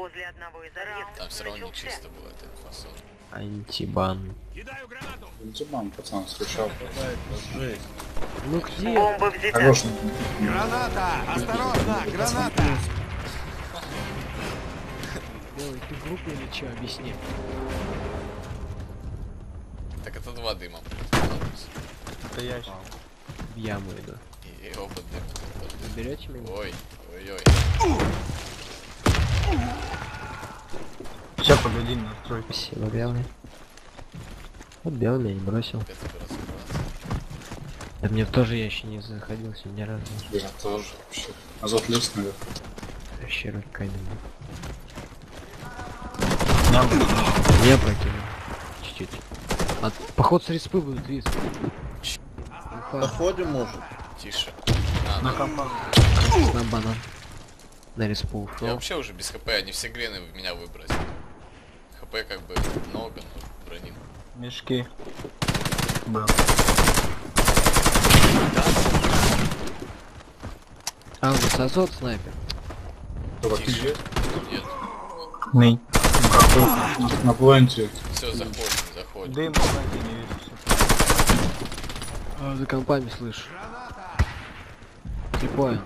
Возле одного из объектов Там все равно не чисто было, это фасон. Антибан. Антибан, пацан, встречал. Ну где? Бомба взята. Хорош. Граната! Осторожно! Граната! Белый, ты глупый или что? Объясни. Так это два дыма. Это я В яму иду. И оба дыма. Берете меня? Ой, ой, ой. Сейчас погоди, настрой. Спасибо, белый. Вот белый меня не бросил. Да мне тоже я еще не заходил сегодня ни разу. Я тоже вообще. Азот лес, наверное. Вообще каменный. Ням. Я прокинул. Чуть-чуть. А, поход с респы будет. Уха, Заходим, может. Тише. На компа. на банан. На респу я вообще уже без хп, они все грены в меня выбросили. хп как бы много, но бронин. Мешки. Да. А, у нас азот снайпер. Тише. Нет. Ней. на планете. Все, заходим, заходим. Дым, знаете, не вижу. А, за компами слышу. Слепое.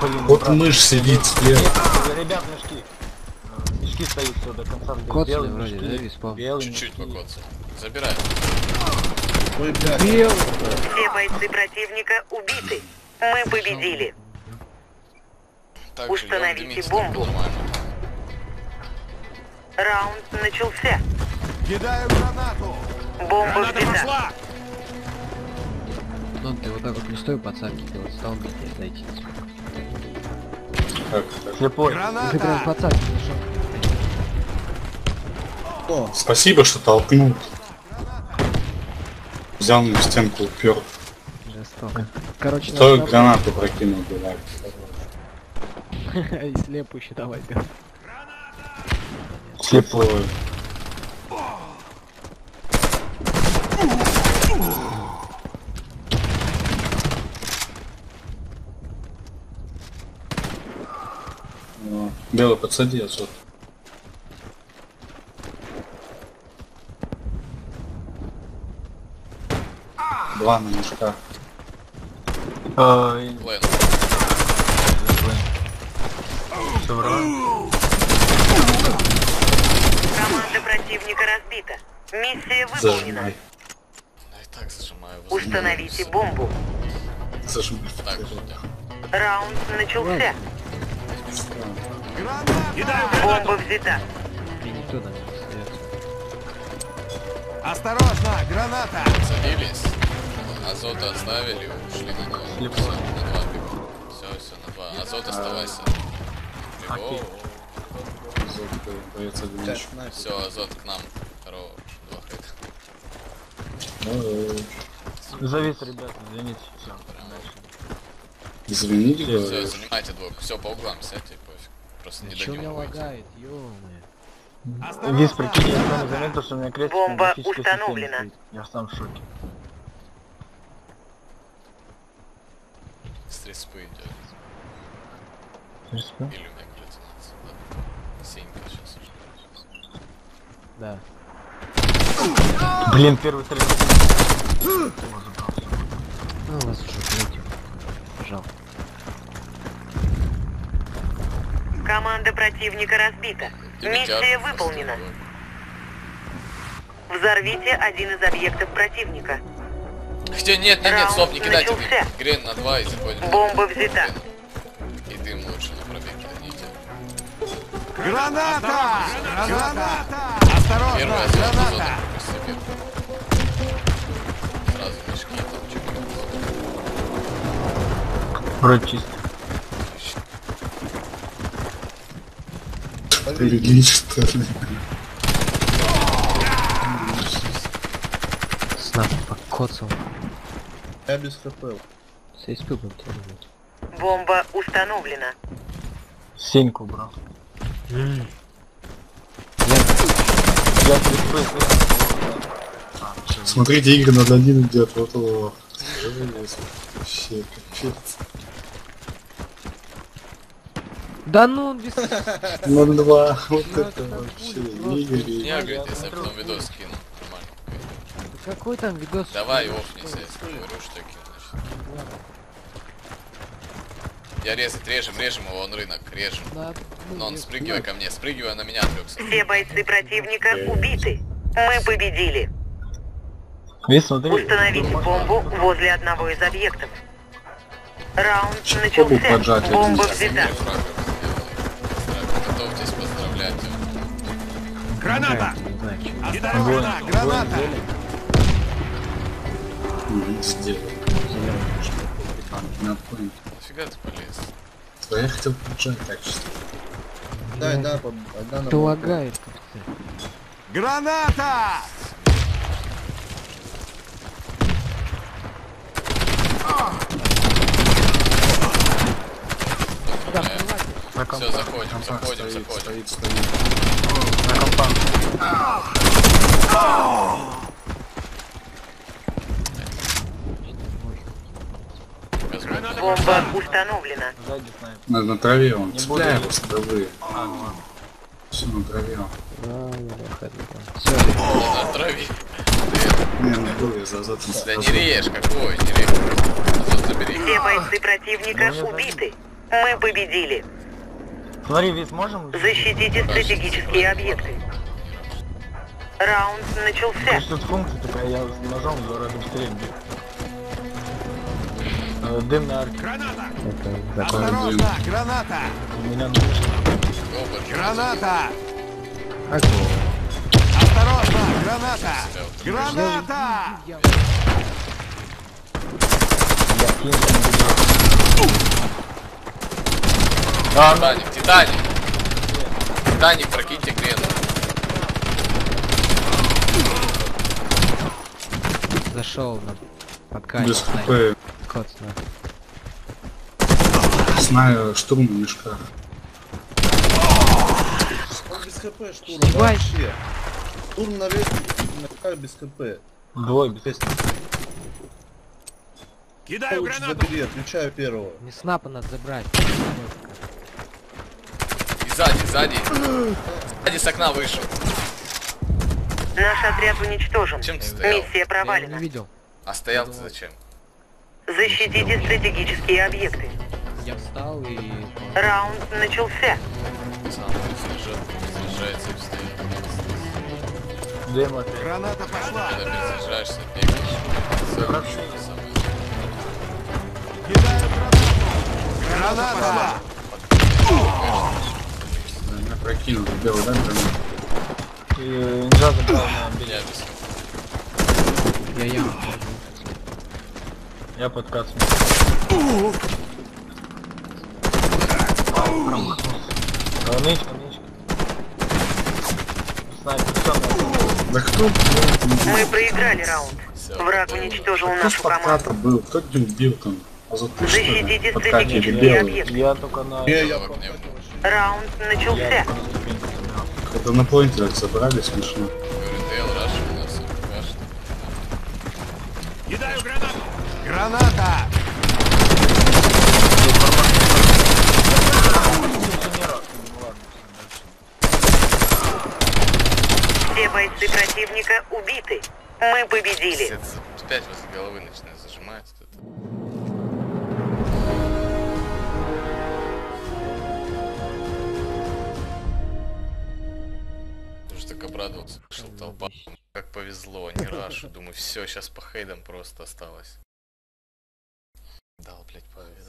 Блин, Вот брат. мышь сидит слева. Ребят, мешки. Э, Мешки стоят все до конца. Коцаны Белые вроде, мешки. да? Белые Чуть-чуть мешки. покоцал. Забираем. Ой, блядь. Белый! Все бойцы противника убиты. Мы победили. Так Установите бомбу. Раунд начался. Кидаю гранату! Бомба Граната взята. пошла! Ну ты вот так вот не стой, пацанки, ты вот стал мне дайте. Так, так. Слепой. Ты прям. О, Спасибо, что толкнул. Взял на стенку, упер. Жестоко. Короче, То надо гранату прокинул, бывает. И слепу еще давай, Бел. Слепой. О, Белый, подсади азот. Два на мешках. Всё враг. Команда противника разбита. Миссия выполнена. Зажимай. Так зажимаю. Установите бомбу. Зажимай. Так. Раунд начался. Граната! Кидаю Бомба взята. Никто. Осторожно! Граната! Садились. Азота оставили, ушли на два. На два бегу. Все, все, на два. Азот оставайся. Азот, один так, еще. нафиг. Все, азот к нам. Хорош. Два хэта. Завис, ребят, извините. Все. Извините, Все, занимайте двойку. Все, по углам сядьте, пофиг. Просто не Чё дадим меня лагает, ё Вис, прикинь, я сам заметил, что у меня крест Бомба установлена. Я сам в шоке. С респы идет. Респект. Или у меня галлюцинация. Ладно. Синька сейчас уже. Да. Блин, первый стрелок. Ну, у вас уже третий. Жалко. Команда противника разбита. Миссия выполнена. Взорвите один из объектов противника. Хотя нет, нет, нет, стоп, не Раунд кидайте начался. дым. Грен на два и заходим. Бомба взята. И дым лучше на пробег кидайте. Граната! Граната! Осторожно! Граната! первый. Сразу мешки там что-нибудь. Вроде Побегли, что ли? Снап покоцал. Я без хп. С испугом тоже Бомба установлена. Сеньку брал. Я Смотрите, игры над один идет, вот его. Вообще, капец. Да ну он без... 0-2. Вот Ну, это вообще. просто. Игорь. Не агрите, если я потом видос скину. Нормально. Какой там видос? Давай, офнись, я тебе говорю, что я кину. Я резать, режем, режем его, он рынок, режем. Да, ну, Но он спрыгивай ко мне, спрыгивай на меня отвлекся. Все бойцы противника убиты. Мы победили. Установить бомбу возле одного из объектов. Раунд начался. Бомба взята. Граната! Гранат! Граната! Point. Нафига ты полез? А я хотел поджать так. Дай, да, по- одна на Ты лагает как-то. Граната! Все, заходим, Компак заходим, стоит, заходим. Стоит. Газбомба. Бомба установлена. На, на траве он. Его с травы. Все на траве он. Все, На траве. Не, ну был я за зад. Да не режь, какой, не режь. Азот. Все бойцы противника убиты. Мы победили. Смотри, вид можем? Защитите стратегические объекты. Раунд начался. есть тут функция такая, я с ножом в два раза быстрее бью. Э, Дым на арке. Граната! Один. Осторожно! Граната! У меня Гобер. Граната! Осторожно! Граната! Граната! Я кинул. А, Титаник, Титаник. Титаник, прокиньте грену. Зашел на подкаст. Без хп. Кот, на. Знаю, штурм в мешках. Он без хп, штурм. Снимай. Вообще. Штурм на как без хп. Двое без Песня. Кидаю гранату! забери, отключаю первого. Не снапа надо забрать. Сзади, сзади. Сзади с окна вышел. Наш отряд уничтожен. Чем ты стоял? Миссия Я его не провалена. видел. А стоял ты зачем? Защитите стратегические объекты. Я встал и... Раунд начался. Сам встает. Дым опять. Граната пошла! Когда перезаряжаешься, бегаешь. Кидаю гранату! Граната! Меня прокинул. Белый, да? И инжа забрал на без Я яму. Я подкат Нычка, нычка. Снайпер, все, Да кто, Мы проиграли раунд. Враг уничтожил кто с нашу команду. был? Кто тебя убил там? А за ты? Защитите стратегические объекты. Я только на... Я не было. Раунд начался. Это на поинтерах собрали смешно. Говорю, Дейл, Раш, у нас пока что. Кидаю гранату! Граната! Все бойцы противника убиты. Мы победили. Опять возле головы начинает Слышал толпа. Как повезло, не рашу. Думаю, все, сейчас по хейдам просто осталось. Дал, блядь, повезло.